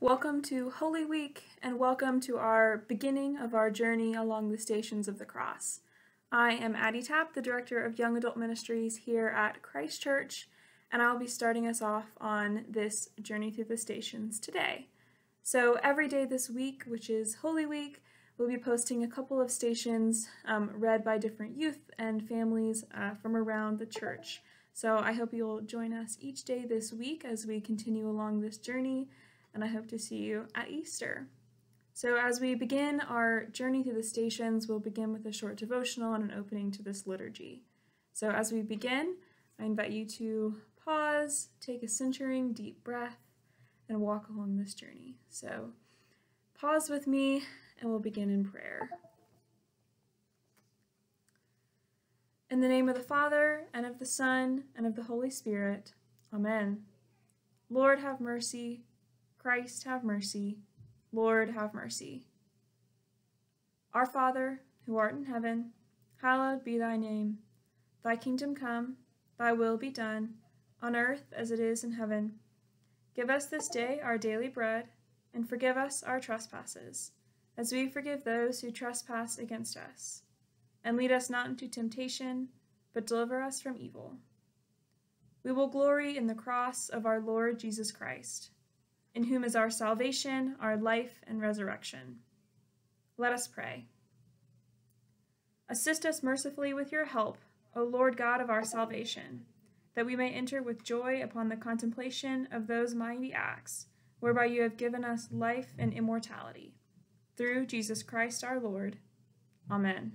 Welcome to Holy Week and welcome to our beginning of our journey along the stations of the cross. I am Addie Tapp, the Director of Young Adult Ministries here at Christ Church, and I'll be starting us off on this journey through the stations today. So, every day this week, which is Holy Week, we'll be posting a couple of stations um, read by different youth and families uh, from around the church. So, I hope you'll join us each day this week as we continue along this journey and I hope to see you at Easter. So, as we begin our journey through the stations, we'll begin with a short devotional and an opening to this liturgy. So, as we begin, I invite you to pause, take a centering deep breath, and walk along this journey. So, pause with me, and we'll begin in prayer. In the name of the Father, and of the Son, and of the Holy Spirit, Amen. Lord, have mercy. Christ, have mercy. Lord, have mercy. Our Father, who art in heaven, hallowed be thy name. Thy kingdom come, thy will be done, on earth as it is in heaven. Give us this day our daily bread, and forgive us our trespasses, as we forgive those who trespass against us. And lead us not into temptation, but deliver us from evil. We will glory in the cross of our Lord Jesus Christ in whom is our salvation, our life, and resurrection. Let us pray. Assist us mercifully with your help, O Lord God of our salvation, that we may enter with joy upon the contemplation of those mighty acts, whereby you have given us life and immortality. Through Jesus Christ our Lord. Amen.